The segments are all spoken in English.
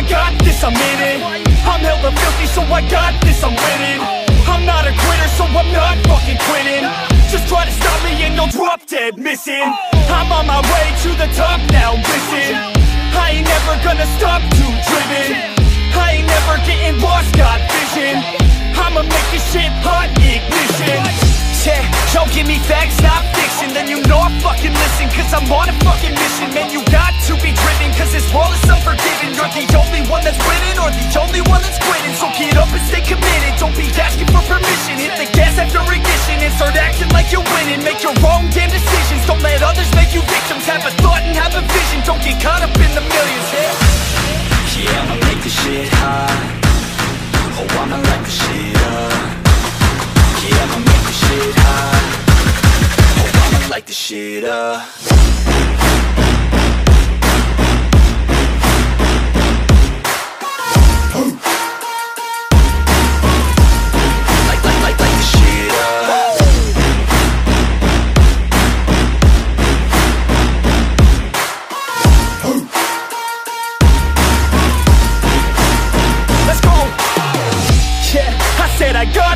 I got this, I'm in it. I'm hella filthy, so I got this, I'm winning. I'm not a quitter, so I'm not fucking quitting. Just try to stop me and you'll drop dead missing. I'm on my way to the top now, listen. I ain't never gonna stop, too driven. I ain't never getting lost, got vision. I'ma make this shit hot, ignition. Yeah, yo, give me facts, not fiction. Then you know I fucking listen Cause I'm on a fucking mission. Man, you got Cause this world is unforgiving You're the only one that's winning Or the only one that's quitting. So get up and stay committed. Don't be asking for permission. Hit the gas after ignition And start acting like you're winning. Make your own damn decisions. Don't let others make you victims. Have a thought and have a vision. Don't get caught up in the millions. Yeah? Yeah, I'ma make this shit hot. Oh, I'ma light this shit up. Yeah, I'ma make this shit hot. Oh, I'ma light this shit up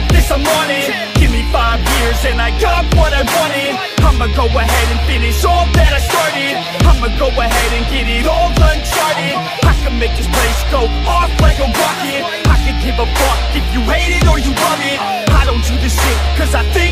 got this, I'm on it Give me five years and I got what I wanted. I'ma go ahead and finish all that I started. I'ma go ahead and get it all uncharted. I can make this place go off like a rocket. I can give a fuck if you hate it or you love it. I don't do this shit cause I think